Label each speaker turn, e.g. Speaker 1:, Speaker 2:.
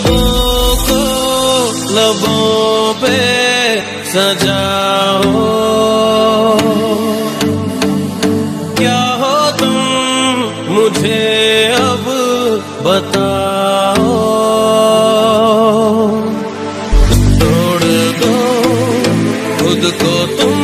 Speaker 1: लबों को, लबों पे सजाओ। क्या हो तुम मुझे अब बताओ? तोड़ दो खुद को तुम